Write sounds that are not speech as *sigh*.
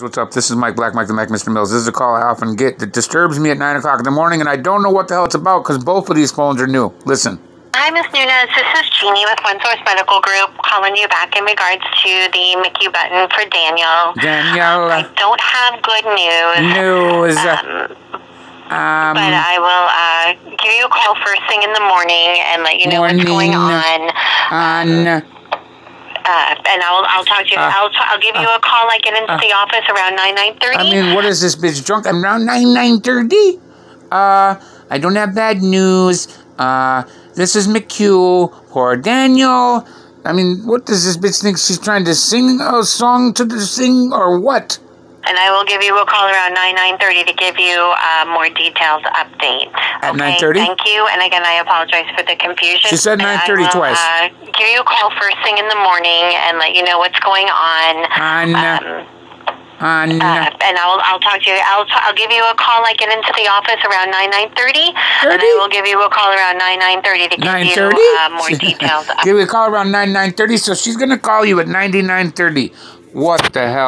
What's up? This is Mike Black, Mike the Mac, Mr. Mills. This is a call I often get that disturbs me at 9 o'clock in the morning, and I don't know what the hell it's about because both of these phones are new. Listen. Hi, Ms. Nunez. This is Jeannie with One Source Medical Group calling you back in regards to the Mickey button for Daniel. Daniel. I don't have good news. News. Um, Um, but I will uh, give you a call first thing in the morning and let you know what's going on. on. Uh, and I'll I'll talk to you. Uh, I'll t- I'll give you a call. I get into the office around nine nine thirty. I mean, what is this bitch drunk? I'm around 9, 9.30. Uh, I don't have bad news. Uh, this is McHugh. Poor Daniel. I mean, what does this bitch think? She's trying to sing a song to the sing or what? And I will give you a call around nine nine thirty to give you a more detailed update. At okay? 9:30? Thank you. And again, I apologize for the confusion. She said And 9:30 will, twice. Uh, give you a call first thing in the morning and let you know what's going on. On, Um, on. uh, and I'll I'll talk to you. I'll t- I'll give you a call. I get into the office around nine nine thirty, and 30? I will give you a call around nine nine thirty to give Nine you uh, more details. *laughs* Give me a call around nine nine thirty. So she's gonna call you at ninety nine thirty. What the hell?